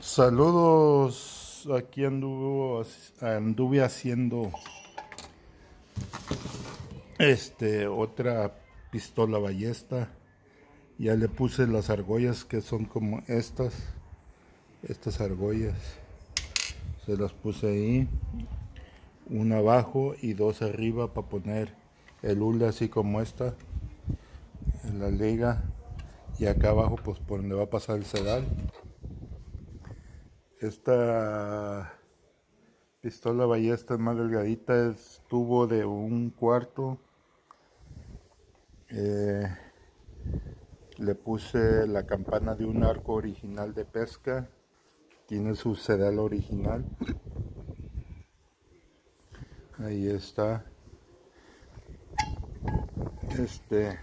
Saludos, aquí anduvo, anduve haciendo este otra pistola ballesta. Ya le puse las argollas que son como estas, estas argollas. Se las puse ahí, una abajo y dos arriba para poner el hule así como esta, en la liga. Y acá abajo pues por donde va a pasar el sedal. Esta pistola ballesta más delgadita es tubo de un cuarto. Eh, le puse la campana de un arco original de pesca. Tiene su sedal original. Ahí está. Este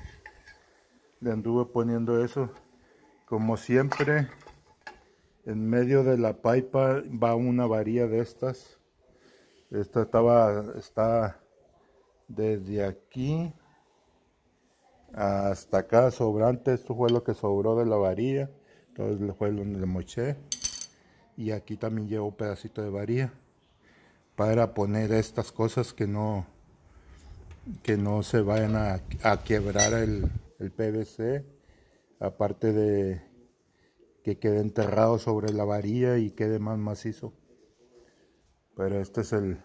le anduve poniendo eso. Como siempre en medio de la pipa va una varilla de estas. Esta estaba, está desde aquí hasta acá sobrante. Esto fue lo que sobró de la varilla. Entonces fue donde le moché. Y aquí también llevo un pedacito de varilla para poner estas cosas que no que no se vayan a, a quebrar el, el PVC aparte de que quede enterrado sobre la varilla y quede más macizo. Pero este es el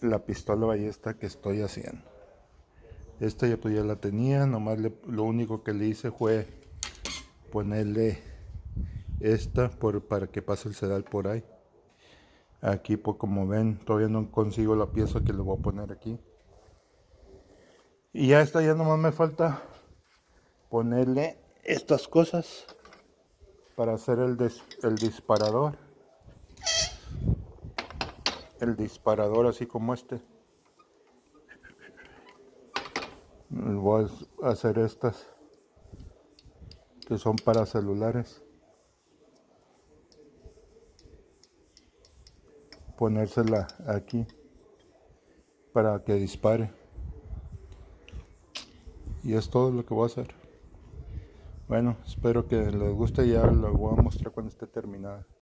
la pistola ballesta que estoy haciendo. Esta ya pues ya la tenía, nomás lo único que le hice fue ponerle esta por, para que pase el sedal por ahí. Aquí pues como ven todavía no consigo la pieza que le voy a poner aquí. Y ya está, ya nomás me falta ponerle estas cosas para hacer el, el disparador. El disparador así como este. Voy a hacer estas que son para celulares. Ponérsela aquí para que dispare. Y es todo lo que voy a hacer. Bueno, espero que les guste ya lo voy a mostrar cuando esté terminada.